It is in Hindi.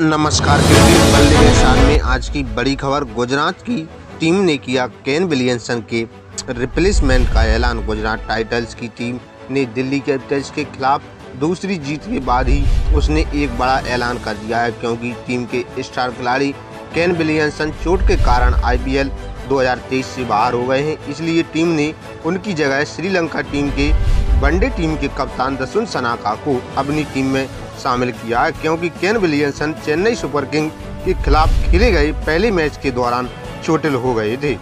नमस्कार बल्ले साथ में आज की बड़ी खबर, गुजरात की टीम ने किया केन विलियमसन के रिप्लेसमेंट का ऐलान। गुजरात टाइटल्स की टीम ने दिल्ली कैपिटल्स के खिलाफ दूसरी जीत के बाद ही उसने एक बड़ा ऐलान कर दिया है, क्योंकि टीम के स्टार खिलाड़ी केन विलियमसन चोट के कारण आईपीएल 2023 से बाहर हो गए हैं। इसलिए टीम ने उनकी जगह श्रीलंका टीम के वनडे टीम के कप्तान दसुन सनाका को अपनी टीम में शामिल किया क्योंकि Kane Williamson Chennai Super King के खिलाफ खेली गई पहली मैच के दौरान चोटिल हो गई थे।